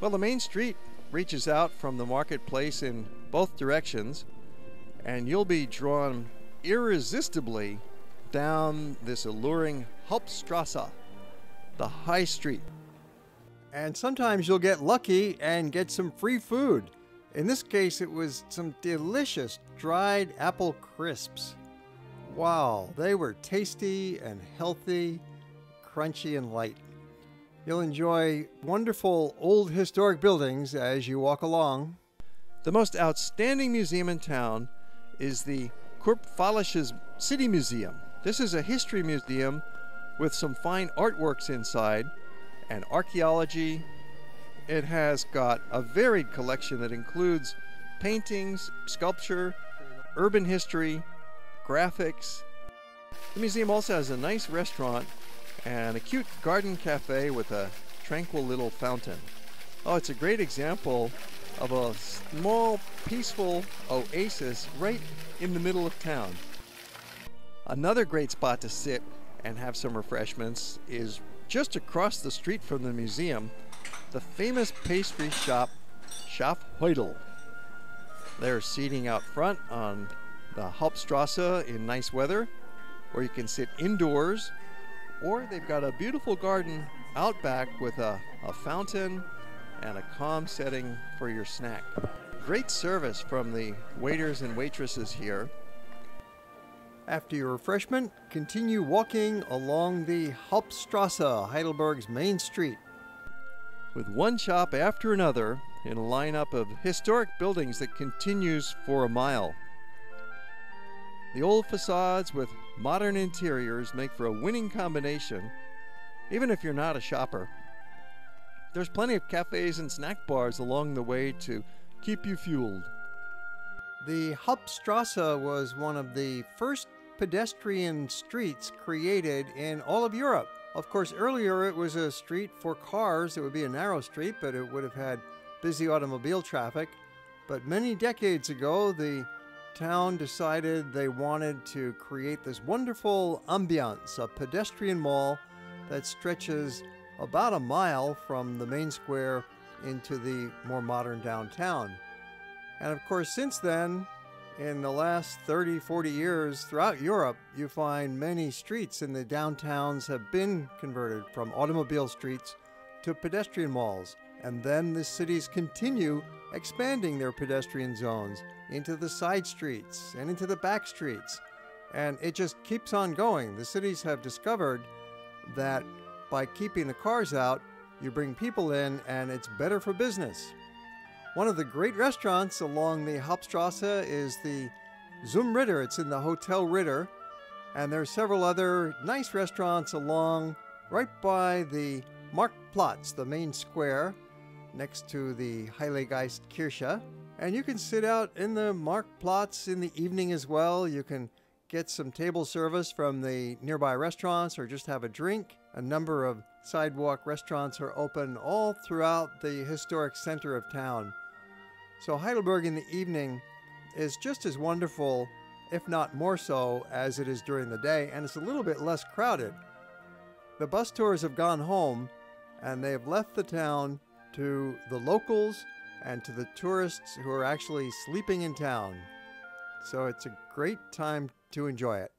Well, the main street reaches out from the marketplace in both directions, and you'll be drawn irresistibly down this alluring Hauptstrasse, the high street. And sometimes you'll get lucky and get some free food. In this case, it was some delicious dried apple crisps. Wow, they were tasty and healthy, crunchy and light. You'll enjoy wonderful old historic buildings as you walk along. The most outstanding museum in town is the Kurpfälzisches City Museum. This is a history museum with some fine artworks inside and archaeology. It has got a varied collection that includes paintings, sculpture, urban history, graphics. The museum also has a nice restaurant and a cute garden cafe with a tranquil little fountain. Oh, it's a great example of a small, peaceful oasis right in the middle of town. Another great spot to sit and have some refreshments is just across the street from the museum, the famous pastry shop Schaff Heudel. They're seating out front on the Hauptstrasse in nice weather, or you can sit indoors, or they've got a beautiful garden out back with a, a fountain and a calm setting for your snack. Great service from the waiters and waitresses here. After your refreshment, continue walking along the Hauptstrasse, Heidelberg's main street. With one shop after another in a lineup of historic buildings that continues for a mile. The old facades with modern interiors make for a winning combination, even if you're not a shopper. There's plenty of cafes and snack bars along the way to keep you fueled. The Hauptstrasse was one of the first pedestrian streets created in all of Europe. Of course, earlier it was a street for cars. It would be a narrow street, but it would have had busy automobile traffic. But many decades ago, the town decided they wanted to create this wonderful ambiance, a pedestrian mall that stretches about a mile from the main square into the more modern downtown. And of course, since then, in the last 30, 40 years, throughout Europe, you find many streets in the downtowns have been converted from automobile streets to pedestrian malls. And then the cities continue expanding their pedestrian zones into the side streets and into the back streets. And it just keeps on going. The cities have discovered that by keeping the cars out, you bring people in and it's better for business. One of the great restaurants along the Hauptstrasse is the Zum Ritter. It's in the Hotel Ritter. And there are several other nice restaurants along right by the Marktplatz, the main square, next to the Heiliggeist Kirche. And you can sit out in the Marktplatz in the evening as well. You can get some table service from the nearby restaurants or just have a drink. A number of sidewalk restaurants are open all throughout the historic center of town. So Heidelberg in the evening is just as wonderful, if not more so, as it is during the day, and it's a little bit less crowded. The bus tours have gone home and they have left the town to the locals and to the tourists who are actually sleeping in town. So it's a great time to enjoy it.